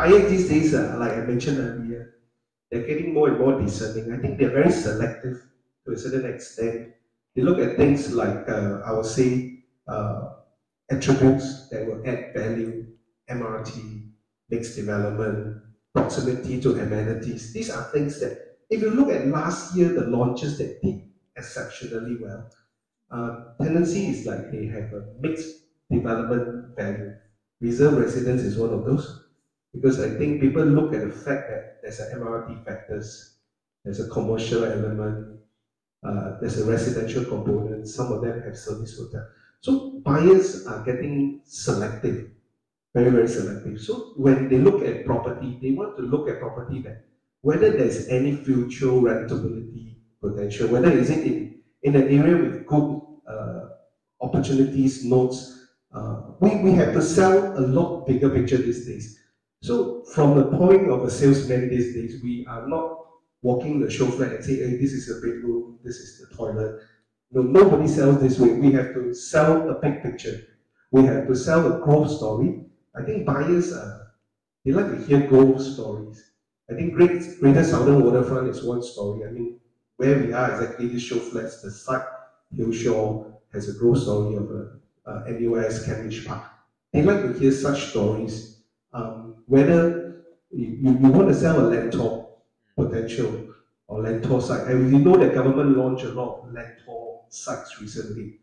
buyers these days, uh, like I mentioned earlier, they're getting more and more discerning. I think they're very selective to a certain extent. They look at things like, uh, I would say, uh, attributes that will add value, MRT, mixed development, proximity to amenities. These are things that, if you look at last year, the launches that did exceptionally well, uh, tendency is like they have a mixed development value. Reserve residence is one of those because I think people look at the fact that there's an MRT factors, there's a commercial element, uh, there's a residential component, some of them have service hotel. So buyers are getting selective, very, very selective. So when they look at property, they want to look at property that whether there's any future rentability potential, whether is it in, in an area with good uh, opportunities, notes, uh, we, we have to sell a lot bigger picture these days. So from the point of a salesman these days, we are not walking the show flat and say, hey, this is a bedroom, this is the toilet. No, nobody sells this way. We have to sell a big picture. We have to sell a growth story. I think buyers, uh, they like to hear growth stories. I think Great, Greater Southern Waterfront is one story. I mean, where we are exactly, this show flats, the site, Hillshore, has a growth story of a, uh, NUS Cambridge Park. They like to hear such stories um, whether you, you, want to sell a Lentor potential or Lentor site, and we know that government launched a lot of Lentor sites recently.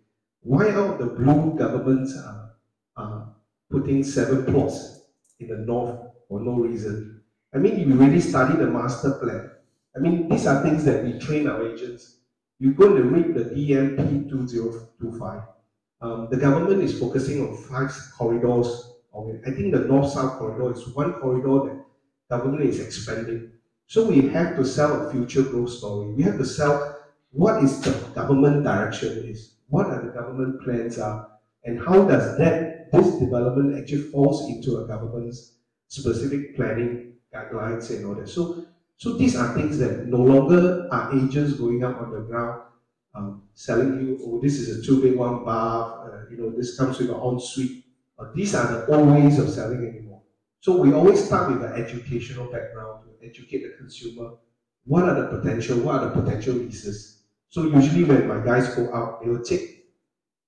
Why out the blue governments are, are putting seven plots in the north for no reason? I mean, if you really study the master plan, I mean, these are things that we train our agents. You're going to read the DMP 2025. Um, the government is focusing on five corridors I think the north-south corridor is one corridor that government is expanding. So we have to sell a future growth story. We have to sell what is the government direction is, what are the government plans are, and how does that this development actually falls into a government's specific planning guidelines and all that. So, so these are things that no longer are agents going up on the ground um, selling you, oh, this is a two bed one bath, uh, you know, this comes with an ensuite but these are the old ways of selling anymore. So we always start with an educational background to educate the consumer. What are the potential? What are the potential leases? So usually when my guys go out, they will take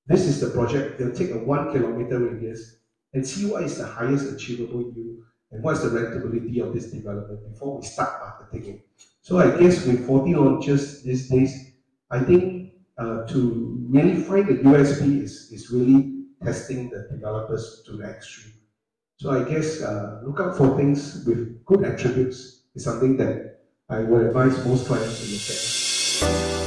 this is the project. They'll take a one kilometer radius and see what is the highest achievable yield and what's the rentability of this development before we start marketing it. So I guess with 40 launches these days, I think uh, to really find the USP is, is really testing the developers to the extreme. So I guess uh, look out for things with good attributes is something that I would advise most clients to look at.